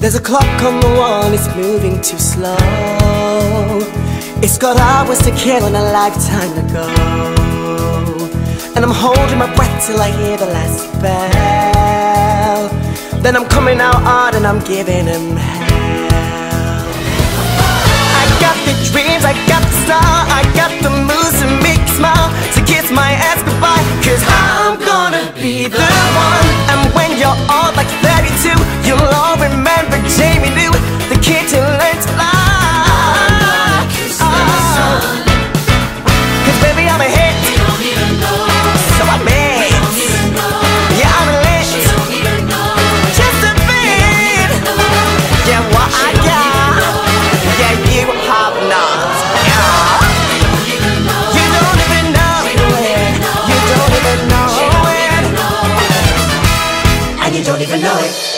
There's a clock on the wall, it's moving too slow. It's got hours to kill and a lifetime to go. And I'm holding my breath till I hear the last bell. Then I'm coming out hard and I'm giving him hell. I got the dreams, I got the style, I got the moves to make you smile. To kiss my ass goodbye, cause I'm gonna be the You don't even know it.